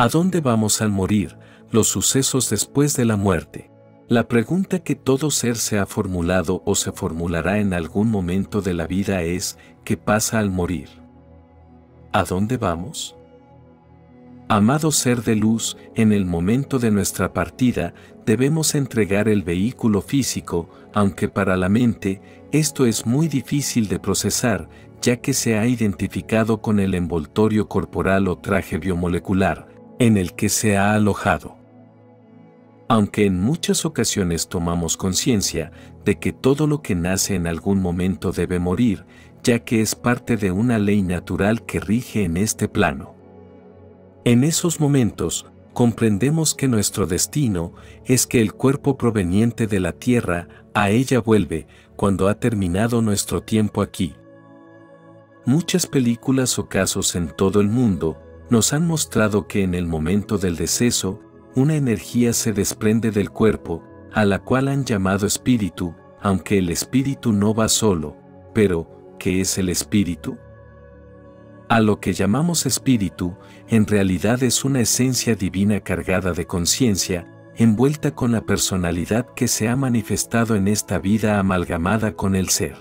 ¿A dónde vamos al morir? Los sucesos después de la muerte. La pregunta que todo ser se ha formulado o se formulará en algún momento de la vida es, ¿qué pasa al morir? ¿A dónde vamos? Amado ser de luz, en el momento de nuestra partida, debemos entregar el vehículo físico, aunque para la mente, esto es muy difícil de procesar, ya que se ha identificado con el envoltorio corporal o traje biomolecular, en el que se ha alojado. Aunque en muchas ocasiones tomamos conciencia de que todo lo que nace en algún momento debe morir, ya que es parte de una ley natural que rige en este plano. En esos momentos, comprendemos que nuestro destino es que el cuerpo proveniente de la tierra a ella vuelve cuando ha terminado nuestro tiempo aquí. Muchas películas o casos en todo el mundo nos han mostrado que en el momento del deceso, una energía se desprende del cuerpo, a la cual han llamado espíritu, aunque el espíritu no va solo, pero, ¿qué es el espíritu? A lo que llamamos espíritu, en realidad es una esencia divina cargada de conciencia, envuelta con la personalidad que se ha manifestado en esta vida amalgamada con el ser.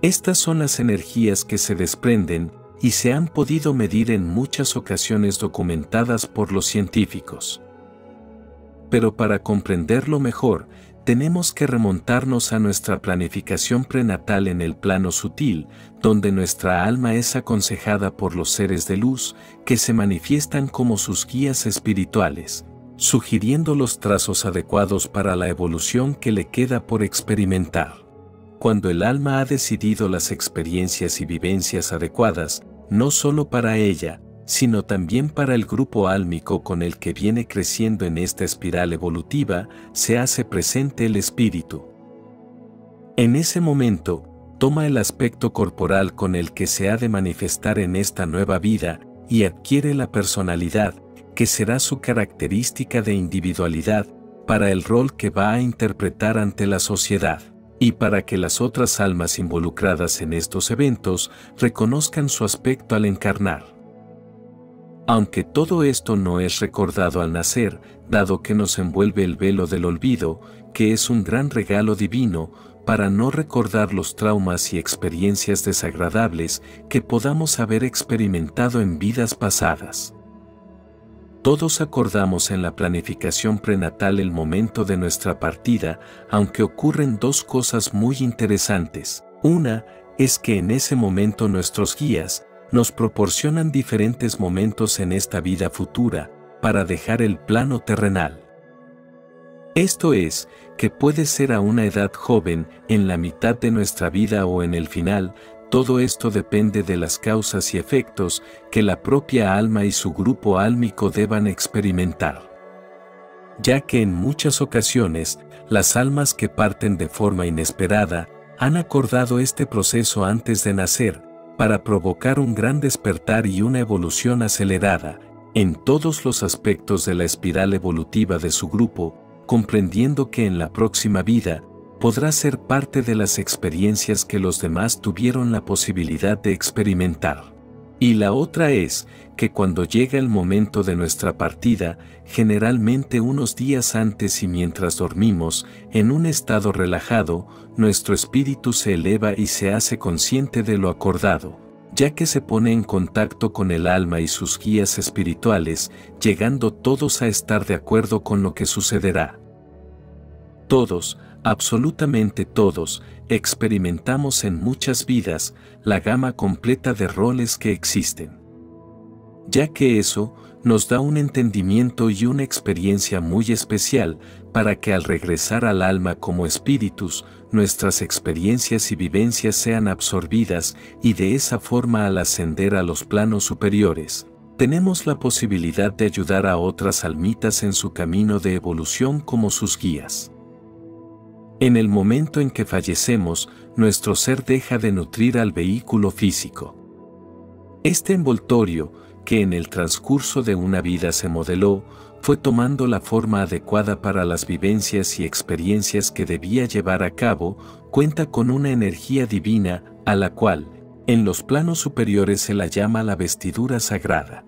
Estas son las energías que se desprenden, y se han podido medir en muchas ocasiones documentadas por los científicos. Pero para comprenderlo mejor, tenemos que remontarnos a nuestra planificación prenatal en el plano sutil, donde nuestra alma es aconsejada por los seres de luz que se manifiestan como sus guías espirituales, sugiriendo los trazos adecuados para la evolución que le queda por experimentar. Cuando el alma ha decidido las experiencias y vivencias adecuadas, no solo para ella, sino también para el grupo álmico con el que viene creciendo en esta espiral evolutiva, se hace presente el espíritu. En ese momento, toma el aspecto corporal con el que se ha de manifestar en esta nueva vida y adquiere la personalidad, que será su característica de individualidad, para el rol que va a interpretar ante la sociedad y para que las otras almas involucradas en estos eventos reconozcan su aspecto al encarnar. Aunque todo esto no es recordado al nacer, dado que nos envuelve el velo del olvido, que es un gran regalo divino, para no recordar los traumas y experiencias desagradables que podamos haber experimentado en vidas pasadas. Todos acordamos en la planificación prenatal el momento de nuestra partida, aunque ocurren dos cosas muy interesantes. Una es que en ese momento nuestros guías nos proporcionan diferentes momentos en esta vida futura para dejar el plano terrenal. Esto es, que puede ser a una edad joven, en la mitad de nuestra vida o en el final, todo esto depende de las causas y efectos que la propia alma y su grupo álmico deban experimentar. Ya que en muchas ocasiones, las almas que parten de forma inesperada han acordado este proceso antes de nacer, para provocar un gran despertar y una evolución acelerada, en todos los aspectos de la espiral evolutiva de su grupo, comprendiendo que en la próxima vida, podrá ser parte de las experiencias que los demás tuvieron la posibilidad de experimentar. Y la otra es, que cuando llega el momento de nuestra partida, generalmente unos días antes y mientras dormimos, en un estado relajado, nuestro espíritu se eleva y se hace consciente de lo acordado, ya que se pone en contacto con el alma y sus guías espirituales, llegando todos a estar de acuerdo con lo que sucederá. Todos, absolutamente todos, experimentamos en muchas vidas la gama completa de roles que existen. Ya que eso nos da un entendimiento y una experiencia muy especial para que al regresar al alma como espíritus, nuestras experiencias y vivencias sean absorbidas y de esa forma al ascender a los planos superiores, tenemos la posibilidad de ayudar a otras almitas en su camino de evolución como sus guías. En el momento en que fallecemos, nuestro ser deja de nutrir al vehículo físico. Este envoltorio, que en el transcurso de una vida se modeló, fue tomando la forma adecuada para las vivencias y experiencias que debía llevar a cabo, cuenta con una energía divina, a la cual, en los planos superiores se la llama la vestidura sagrada.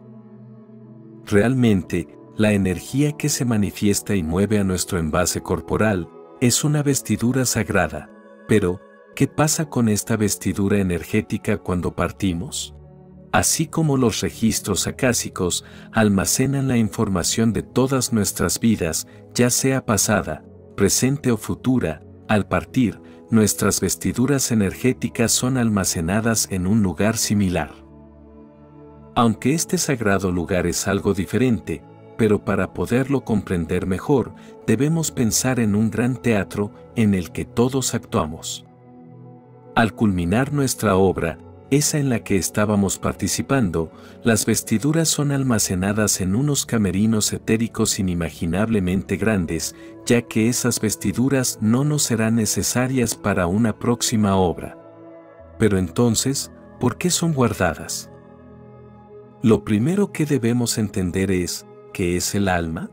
Realmente, la energía que se manifiesta y mueve a nuestro envase corporal es una vestidura sagrada. Pero, ¿qué pasa con esta vestidura energética cuando partimos? Así como los registros acásicos almacenan la información de todas nuestras vidas, ya sea pasada, presente o futura, al partir, nuestras vestiduras energéticas son almacenadas en un lugar similar. Aunque este sagrado lugar es algo diferente, pero para poderlo comprender mejor, debemos pensar en un gran teatro en el que todos actuamos. Al culminar nuestra obra, esa en la que estábamos participando, las vestiduras son almacenadas en unos camerinos etéricos inimaginablemente grandes, ya que esas vestiduras no nos serán necesarias para una próxima obra. Pero entonces, ¿por qué son guardadas? Lo primero que debemos entender es, ¿qué es el alma?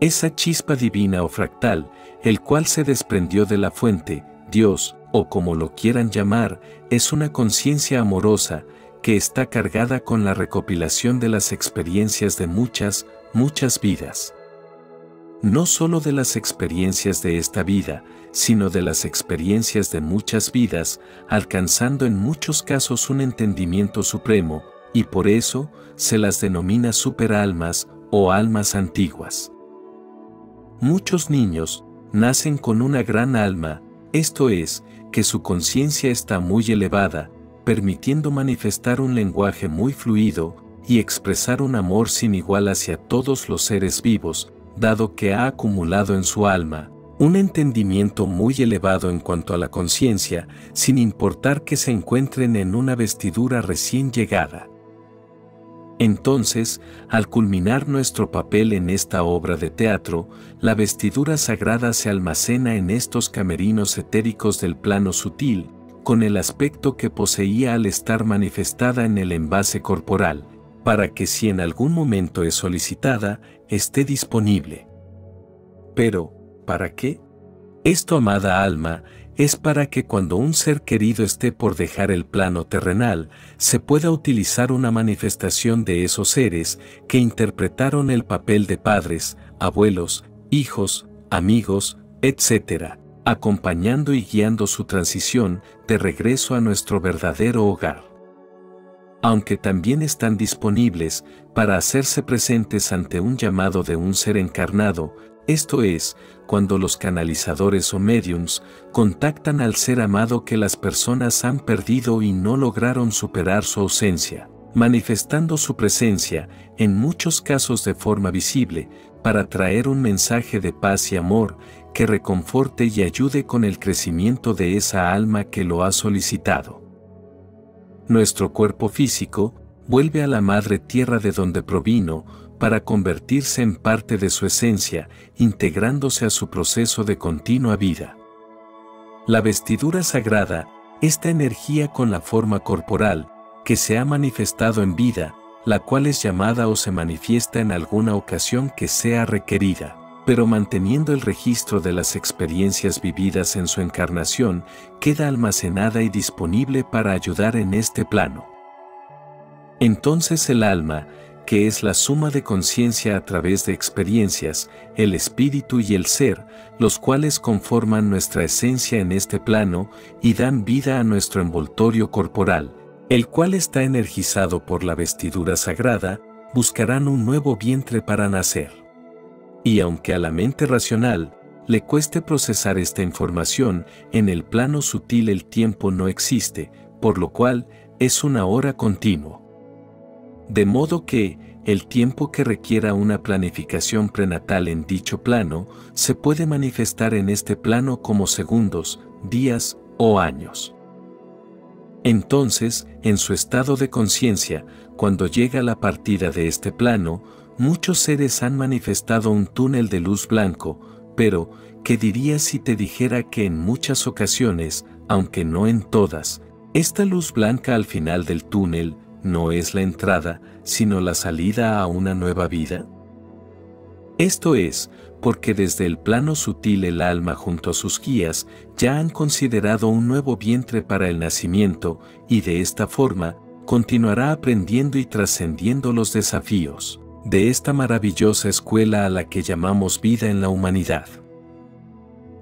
Esa chispa divina o fractal, el cual se desprendió de la fuente, Dios, o como lo quieran llamar, es una conciencia amorosa, que está cargada con la recopilación de las experiencias de muchas, muchas vidas. No solo de las experiencias de esta vida, sino de las experiencias de muchas vidas, alcanzando en muchos casos un entendimiento supremo, y por eso se las denomina superalmas o almas antiguas. Muchos niños nacen con una gran alma, esto es, que su conciencia está muy elevada, permitiendo manifestar un lenguaje muy fluido y expresar un amor sin igual hacia todos los seres vivos, dado que ha acumulado en su alma un entendimiento muy elevado en cuanto a la conciencia, sin importar que se encuentren en una vestidura recién llegada. Entonces, al culminar nuestro papel en esta obra de teatro, la vestidura sagrada se almacena en estos camerinos etéricos del plano sutil, con el aspecto que poseía al estar manifestada en el envase corporal, para que si en algún momento es solicitada, esté disponible. Pero, ¿para qué? Esto, amada alma, es para que cuando un ser querido esté por dejar el plano terrenal, se pueda utilizar una manifestación de esos seres que interpretaron el papel de padres, abuelos, hijos, amigos, etc., acompañando y guiando su transición de regreso a nuestro verdadero hogar. Aunque también están disponibles para hacerse presentes ante un llamado de un ser encarnado, esto es, cuando los canalizadores o mediums contactan al ser amado que las personas han perdido y no lograron superar su ausencia, manifestando su presencia, en muchos casos de forma visible, para traer un mensaje de paz y amor que reconforte y ayude con el crecimiento de esa alma que lo ha solicitado. Nuestro cuerpo físico vuelve a la madre tierra de donde provino, para convertirse en parte de su esencia, integrándose a su proceso de continua vida. La vestidura sagrada, esta energía con la forma corporal, que se ha manifestado en vida, la cual es llamada o se manifiesta en alguna ocasión que sea requerida, pero manteniendo el registro de las experiencias vividas en su encarnación, queda almacenada y disponible para ayudar en este plano. Entonces el alma, que es la suma de conciencia a través de experiencias, el espíritu y el ser, los cuales conforman nuestra esencia en este plano y dan vida a nuestro envoltorio corporal, el cual está energizado por la vestidura sagrada, buscarán un nuevo vientre para nacer. Y aunque a la mente racional le cueste procesar esta información, en el plano sutil el tiempo no existe, por lo cual es una hora continua. De modo que, el tiempo que requiera una planificación prenatal en dicho plano se puede manifestar en este plano como segundos, días o años. Entonces, en su estado de conciencia, cuando llega la partida de este plano, muchos seres han manifestado un túnel de luz blanco, pero, ¿qué dirías si te dijera que en muchas ocasiones, aunque no en todas, esta luz blanca al final del túnel no es la entrada, sino la salida a una nueva vida? Esto es, porque desde el plano sutil el alma junto a sus guías ya han considerado un nuevo vientre para el nacimiento y de esta forma continuará aprendiendo y trascendiendo los desafíos de esta maravillosa escuela a la que llamamos vida en la humanidad.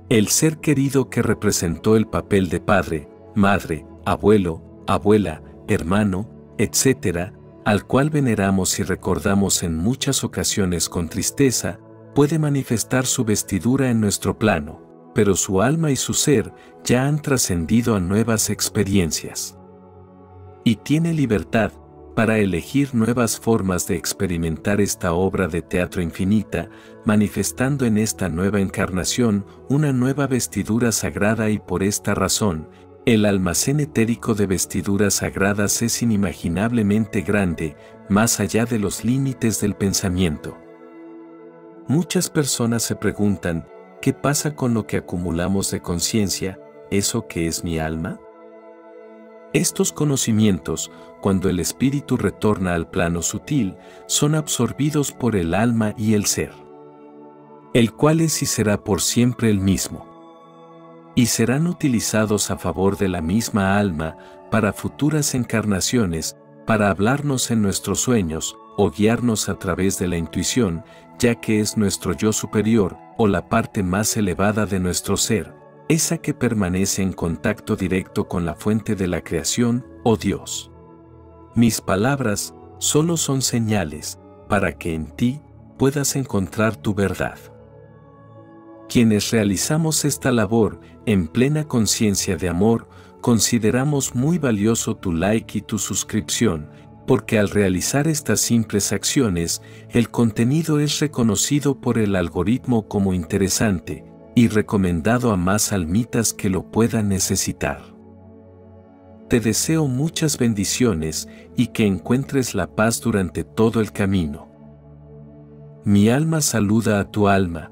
El ser querido que representó el papel de padre, madre, abuelo, abuela, hermano, etc., al cual veneramos y recordamos en muchas ocasiones con tristeza, puede manifestar su vestidura en nuestro plano, pero su alma y su ser ya han trascendido a nuevas experiencias. Y tiene libertad para elegir nuevas formas de experimentar esta obra de teatro infinita, manifestando en esta nueva encarnación una nueva vestidura sagrada y por esta razón, el almacén etérico de vestiduras sagradas es inimaginablemente grande, más allá de los límites del pensamiento. Muchas personas se preguntan, ¿qué pasa con lo que acumulamos de conciencia, eso que es mi alma? Estos conocimientos, cuando el espíritu retorna al plano sutil, son absorbidos por el alma y el ser, el cual es y será por siempre el mismo. Y serán utilizados a favor de la misma alma para futuras encarnaciones, para hablarnos en nuestros sueños o guiarnos a través de la intuición, ya que es nuestro yo superior o la parte más elevada de nuestro ser, esa que permanece en contacto directo con la fuente de la creación, oh Dios. Mis palabras solo son señales para que en ti puedas encontrar tu verdad. Quienes realizamos esta labor en plena conciencia de amor, consideramos muy valioso tu like y tu suscripción, porque al realizar estas simples acciones, el contenido es reconocido por el algoritmo como interesante, y recomendado a más almitas que lo puedan necesitar. Te deseo muchas bendiciones y que encuentres la paz durante todo el camino. Mi alma saluda a tu alma,